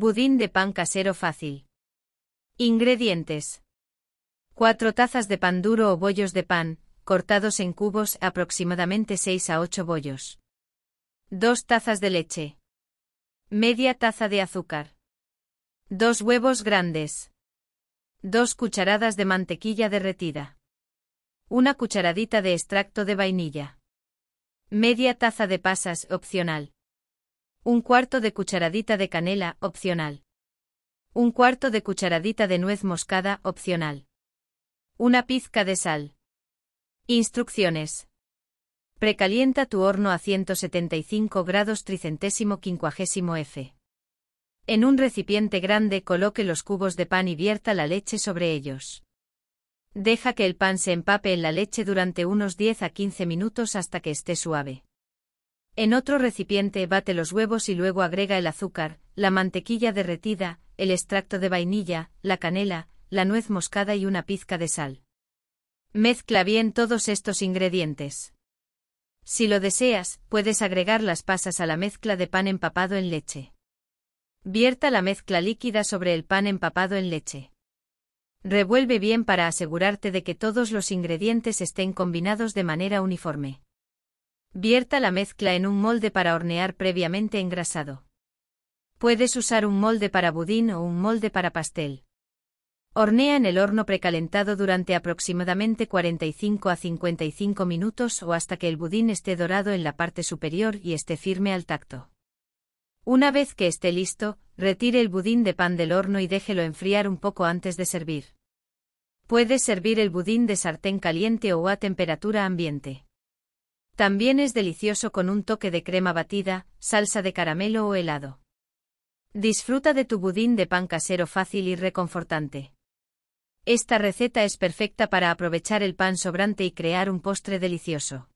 Budín de pan casero fácil. Ingredientes. 4 tazas de pan duro o bollos de pan, cortados en cubos aproximadamente 6 a 8 bollos. 2 tazas de leche. Media taza de azúcar. 2 huevos grandes. 2 cucharadas de mantequilla derretida. Una cucharadita de extracto de vainilla. Media taza de pasas, opcional. Un cuarto de cucharadita de canela, opcional. Un cuarto de cucharadita de nuez moscada, opcional. Una pizca de sal. Instrucciones. Precalienta tu horno a 175 grados tricentésimo quincuagésimo F. En un recipiente grande coloque los cubos de pan y vierta la leche sobre ellos. Deja que el pan se empape en la leche durante unos 10 a 15 minutos hasta que esté suave. En otro recipiente bate los huevos y luego agrega el azúcar, la mantequilla derretida, el extracto de vainilla, la canela, la nuez moscada y una pizca de sal. Mezcla bien todos estos ingredientes. Si lo deseas, puedes agregar las pasas a la mezcla de pan empapado en leche. Vierta la mezcla líquida sobre el pan empapado en leche. Revuelve bien para asegurarte de que todos los ingredientes estén combinados de manera uniforme. Vierta la mezcla en un molde para hornear previamente engrasado. Puedes usar un molde para budín o un molde para pastel. Hornea en el horno precalentado durante aproximadamente 45 a 55 minutos o hasta que el budín esté dorado en la parte superior y esté firme al tacto. Una vez que esté listo, retire el budín de pan del horno y déjelo enfriar un poco antes de servir. Puedes servir el budín de sartén caliente o a temperatura ambiente. También es delicioso con un toque de crema batida, salsa de caramelo o helado. Disfruta de tu budín de pan casero fácil y reconfortante. Esta receta es perfecta para aprovechar el pan sobrante y crear un postre delicioso.